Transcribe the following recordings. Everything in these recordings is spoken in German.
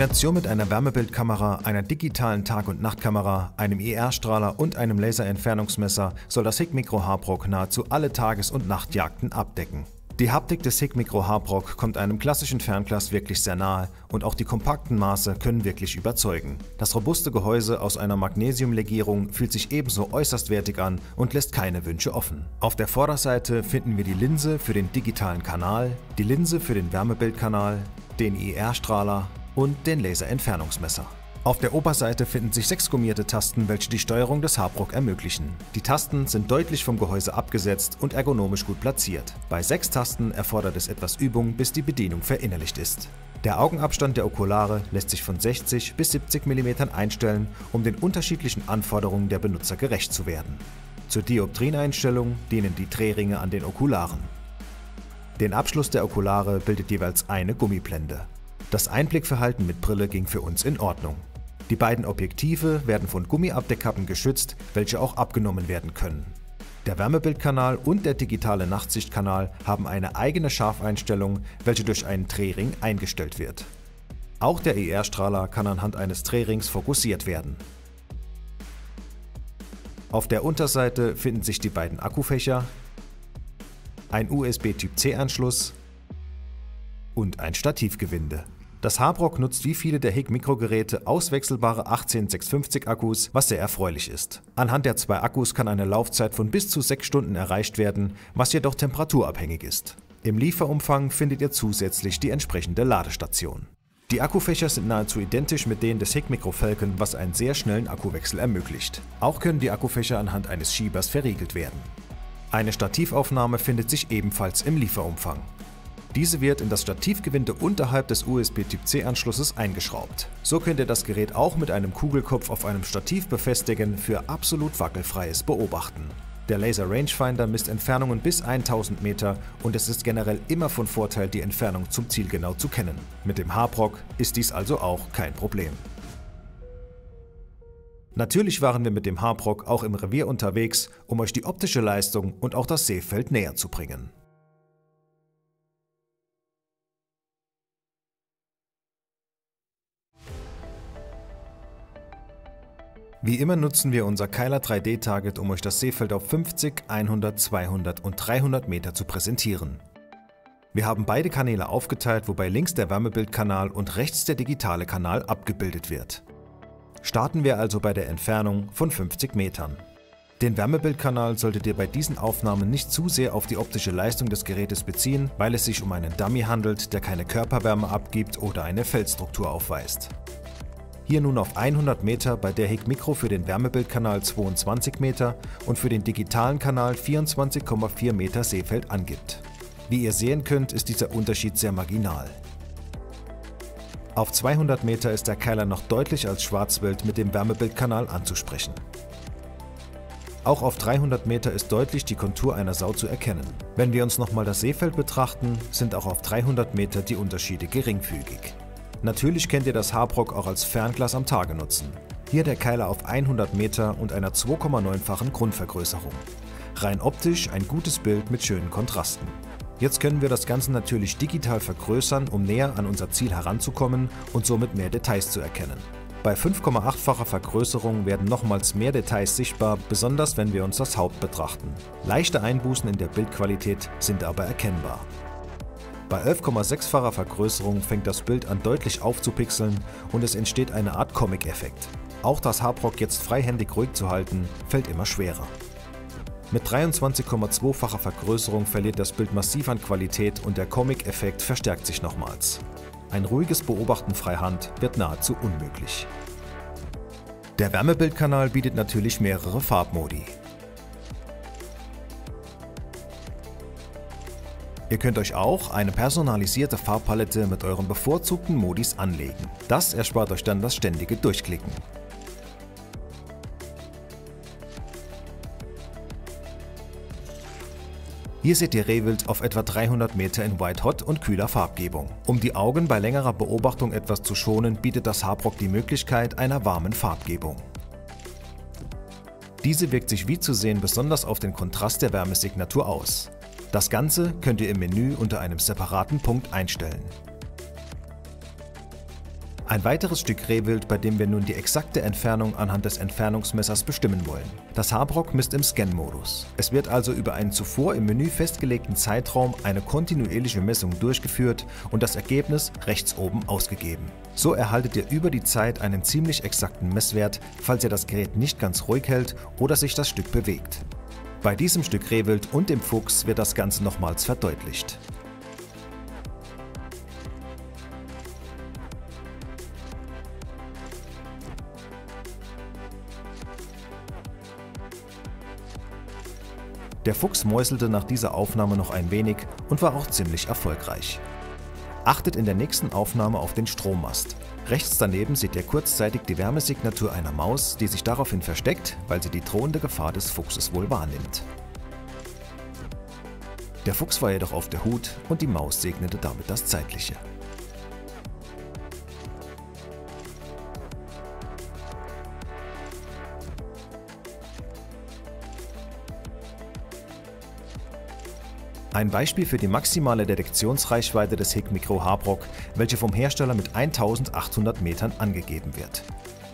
In Kombination mit einer Wärmebildkamera, einer digitalen Tag- und Nachtkamera, einem IR-Strahler und einem Laserentfernungsmesser soll das HIG Micro Harbrock nahezu alle Tages- und Nachtjagden abdecken. Die Haptik des HIG Micro Harbrock kommt einem klassischen Fernglas wirklich sehr nahe und auch die kompakten Maße können wirklich überzeugen. Das robuste Gehäuse aus einer Magnesiumlegierung fühlt sich ebenso äußerst wertig an und lässt keine Wünsche offen. Auf der Vorderseite finden wir die Linse für den digitalen Kanal, die Linse für den Wärmebildkanal, den IR-Strahler und den Laserentfernungsmesser. Auf der Oberseite finden sich sechs gummierte Tasten, welche die Steuerung des Harbrock ermöglichen. Die Tasten sind deutlich vom Gehäuse abgesetzt und ergonomisch gut platziert. Bei sechs Tasten erfordert es etwas Übung, bis die Bedienung verinnerlicht ist. Der Augenabstand der Okulare lässt sich von 60 bis 70 mm einstellen, um den unterschiedlichen Anforderungen der Benutzer gerecht zu werden. Zur Dioptrieneinstellung dienen die Drehringe an den Okularen. Den Abschluss der Okulare bildet jeweils eine Gummiblende. Das Einblickverhalten mit Brille ging für uns in Ordnung. Die beiden Objektive werden von Gummiabdeckkappen geschützt, welche auch abgenommen werden können. Der Wärmebildkanal und der digitale Nachtsichtkanal haben eine eigene Scharfeinstellung, welche durch einen Drehring eingestellt wird. Auch der ER-Strahler kann anhand eines Drehrings fokussiert werden. Auf der Unterseite finden sich die beiden Akkufächer, ein USB-Typ-C-Anschluss und ein Stativgewinde. Das Harbrock nutzt wie viele der HIG-Mikrogeräte auswechselbare 18650 Akkus, was sehr erfreulich ist. Anhand der zwei Akkus kann eine Laufzeit von bis zu 6 Stunden erreicht werden, was jedoch temperaturabhängig ist. Im Lieferumfang findet ihr zusätzlich die entsprechende Ladestation. Die Akkufächer sind nahezu identisch mit denen des HIG Micro Falcon, was einen sehr schnellen Akkuwechsel ermöglicht. Auch können die Akkufächer anhand eines Schiebers verriegelt werden. Eine Stativaufnahme findet sich ebenfalls im Lieferumfang. Diese wird in das Stativgewinde unterhalb des USB-Typ-C-Anschlusses eingeschraubt. So könnt ihr das Gerät auch mit einem Kugelkopf auf einem Stativ befestigen für absolut wackelfreies Beobachten. Der Laser Rangefinder misst Entfernungen bis 1000 Meter und es ist generell immer von Vorteil, die Entfernung zum Ziel genau zu kennen. Mit dem Harbrock ist dies also auch kein Problem. Natürlich waren wir mit dem Harbrock auch im Revier unterwegs, um euch die optische Leistung und auch das Seefeld näher zu bringen. Wie immer nutzen wir unser Keiler 3D-Target, um euch das Seefeld auf 50, 100, 200 und 300 Meter zu präsentieren. Wir haben beide Kanäle aufgeteilt, wobei links der Wärmebildkanal und rechts der digitale Kanal abgebildet wird. Starten wir also bei der Entfernung von 50 Metern. Den Wärmebildkanal solltet ihr bei diesen Aufnahmen nicht zu sehr auf die optische Leistung des Gerätes beziehen, weil es sich um einen Dummy handelt, der keine Körperwärme abgibt oder eine Feldstruktur aufweist. Hier nun auf 100 Meter bei der HIG Micro für den Wärmebildkanal 22 Meter und für den digitalen Kanal 24,4 Meter Seefeld angibt. Wie ihr sehen könnt, ist dieser Unterschied sehr marginal. Auf 200 Meter ist der Keiler noch deutlich als Schwarzbild mit dem Wärmebildkanal anzusprechen. Auch auf 300 Meter ist deutlich die Kontur einer Sau zu erkennen. Wenn wir uns nochmal das Seefeld betrachten, sind auch auf 300 Meter die Unterschiede geringfügig. Natürlich könnt ihr das Harbrock auch als Fernglas am Tage nutzen. Hier der Keiler auf 100 Meter und einer 2,9-fachen Grundvergrößerung. Rein optisch ein gutes Bild mit schönen Kontrasten. Jetzt können wir das Ganze natürlich digital vergrößern, um näher an unser Ziel heranzukommen und somit mehr Details zu erkennen. Bei 5,8-facher Vergrößerung werden nochmals mehr Details sichtbar, besonders wenn wir uns das Haupt betrachten. Leichte Einbußen in der Bildqualität sind aber erkennbar. Bei 11,6-facher Vergrößerung fängt das Bild an deutlich aufzupixeln und es entsteht eine Art Comic-Effekt. Auch das Harbrock jetzt freihändig ruhig zu halten, fällt immer schwerer. Mit 23,2-facher Vergrößerung verliert das Bild massiv an Qualität und der Comic-Effekt verstärkt sich nochmals. Ein ruhiges Beobachten freihand wird nahezu unmöglich. Der Wärmebildkanal bietet natürlich mehrere Farbmodi. Ihr könnt euch auch eine personalisierte Farbpalette mit euren bevorzugten Modis anlegen. Das erspart euch dann das ständige Durchklicken. Hier seht ihr Rehwild auf etwa 300 Meter in White Hot und kühler Farbgebung. Um die Augen bei längerer Beobachtung etwas zu schonen, bietet das Harbrock die Möglichkeit einer warmen Farbgebung. Diese wirkt sich wie zu sehen besonders auf den Kontrast der Wärmesignatur aus. Das Ganze könnt ihr im Menü unter einem separaten Punkt einstellen. Ein weiteres Stück Rehwild, bei dem wir nun die exakte Entfernung anhand des Entfernungsmessers bestimmen wollen. Das Haarbrock misst im Scan-Modus. Es wird also über einen zuvor im Menü festgelegten Zeitraum eine kontinuierliche Messung durchgeführt und das Ergebnis rechts oben ausgegeben. So erhaltet ihr über die Zeit einen ziemlich exakten Messwert, falls ihr das Gerät nicht ganz ruhig hält oder sich das Stück bewegt. Bei diesem Stück Rehwild und dem Fuchs wird das Ganze nochmals verdeutlicht. Der Fuchs mäuselte nach dieser Aufnahme noch ein wenig und war auch ziemlich erfolgreich. Achtet in der nächsten Aufnahme auf den Strommast. Rechts daneben seht ihr kurzzeitig die Wärmesignatur einer Maus, die sich daraufhin versteckt, weil sie die drohende Gefahr des Fuchses wohl wahrnimmt. Der Fuchs war jedoch auf der Hut und die Maus segnete damit das Zeitliche. Ein Beispiel für die maximale Detektionsreichweite des Higg-Micro Harbrock, welche vom Hersteller mit 1800 Metern angegeben wird.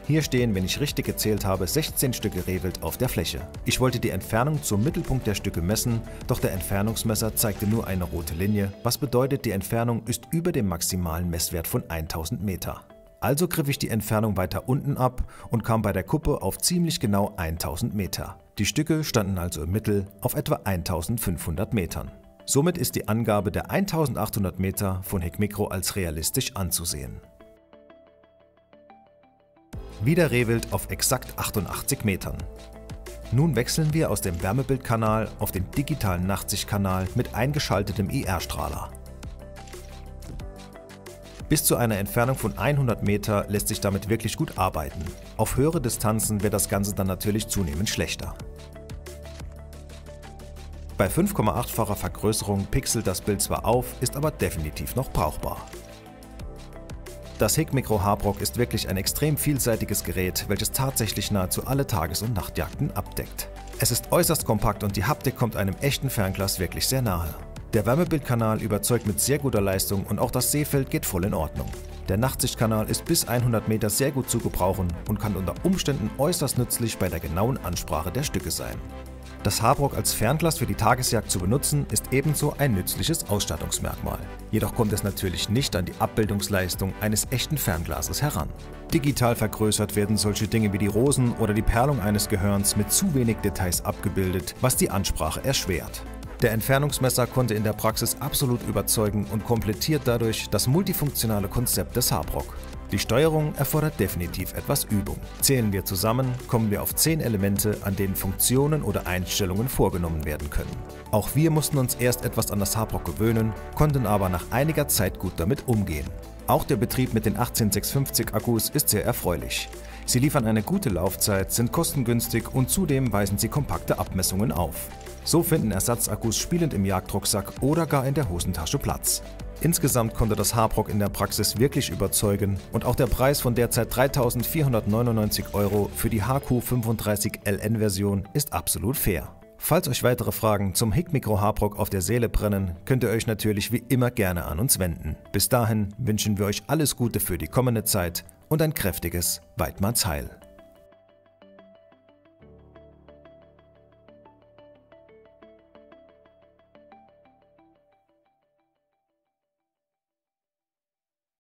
Hier stehen, wenn ich richtig gezählt habe, 16 Stücke Rehwild auf der Fläche. Ich wollte die Entfernung zum Mittelpunkt der Stücke messen, doch der Entfernungsmesser zeigte nur eine rote Linie, was bedeutet, die Entfernung ist über dem maximalen Messwert von 1000 Meter. Also griff ich die Entfernung weiter unten ab und kam bei der Kuppe auf ziemlich genau 1000 Meter. Die Stücke standen also im Mittel auf etwa 1500 Metern. Somit ist die Angabe der 1800 Meter von Hekmikro als realistisch anzusehen. Wieder Rehwild auf exakt 88 Metern. Nun wechseln wir aus dem Wärmebildkanal auf den digitalen Nachtsichtkanal mit eingeschaltetem IR-Strahler. Bis zu einer Entfernung von 100 Meter lässt sich damit wirklich gut arbeiten. Auf höhere Distanzen wird das Ganze dann natürlich zunehmend schlechter. Bei 5,8-facher Vergrößerung pixelt das Bild zwar auf, ist aber definitiv noch brauchbar. Das Higg Micro Harbrock ist wirklich ein extrem vielseitiges Gerät, welches tatsächlich nahezu alle Tages- und Nachtjagden abdeckt. Es ist äußerst kompakt und die Haptik kommt einem echten Fernglas wirklich sehr nahe. Der Wärmebildkanal überzeugt mit sehr guter Leistung und auch das Sehfeld geht voll in Ordnung. Der Nachtsichtkanal ist bis 100 Meter sehr gut zu gebrauchen und kann unter Umständen äußerst nützlich bei der genauen Ansprache der Stücke sein. Das Harbrock als Fernglas für die Tagesjagd zu benutzen, ist ebenso ein nützliches Ausstattungsmerkmal. Jedoch kommt es natürlich nicht an die Abbildungsleistung eines echten Fernglases heran. Digital vergrößert werden solche Dinge wie die Rosen oder die Perlung eines Gehörns mit zu wenig Details abgebildet, was die Ansprache erschwert. Der Entfernungsmesser konnte in der Praxis absolut überzeugen und komplettiert dadurch das multifunktionale Konzept des Harbrock. Die Steuerung erfordert definitiv etwas Übung. Zählen wir zusammen, kommen wir auf 10 Elemente, an denen Funktionen oder Einstellungen vorgenommen werden können. Auch wir mussten uns erst etwas an das Harbrock gewöhnen, konnten aber nach einiger Zeit gut damit umgehen. Auch der Betrieb mit den 18650 Akkus ist sehr erfreulich. Sie liefern eine gute Laufzeit, sind kostengünstig und zudem weisen sie kompakte Abmessungen auf. So finden Ersatzakkus spielend im Jagdrucksack oder gar in der Hosentasche Platz. Insgesamt konnte das Harbrock in der Praxis wirklich überzeugen und auch der Preis von derzeit 3.499 Euro für die HQ35LN-Version ist absolut fair. Falls euch weitere Fragen zum Higmicro Harbrock auf der Seele brennen, könnt ihr euch natürlich wie immer gerne an uns wenden. Bis dahin wünschen wir euch alles Gute für die kommende Zeit und ein kräftiges Weidmanns Heil.